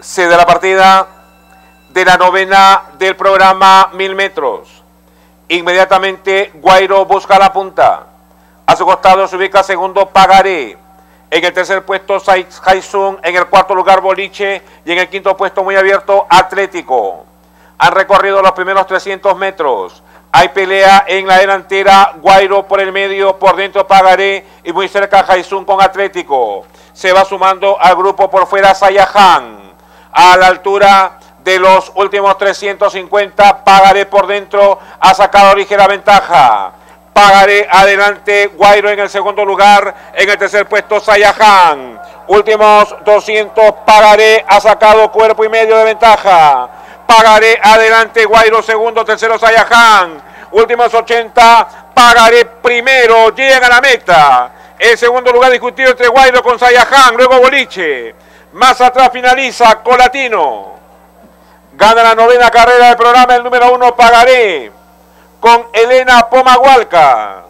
Se de la partida de la novena del programa Mil Metros. Inmediatamente Guairo busca la punta. A su costado se ubica segundo Pagaré. En el tercer puesto Haisun. En el cuarto lugar Boliche. Y en el quinto puesto muy abierto Atlético. Han recorrido los primeros 300 metros. Hay pelea en la delantera, Guairo por el medio, por dentro Pagaré y muy cerca Haisun con Atlético. Se va sumando al grupo por fuera Sayahan. A la altura de los últimos 350, Pagaré por dentro, ha sacado ligera ventaja. Pagaré adelante, Guairo en el segundo lugar, en el tercer puesto Sayahan. Últimos 200, Pagaré ha sacado cuerpo y medio de ventaja. Pagaré adelante, Guairo segundo, tercero Sayahan. Últimos 80, Pagaré primero, llega a la meta. El segundo lugar discutido entre Guairo con Sayahan, luego Boliche. Más atrás finaliza Colatino. Gana la novena carrera del programa el número uno Pagaré con Elena Pomahualca.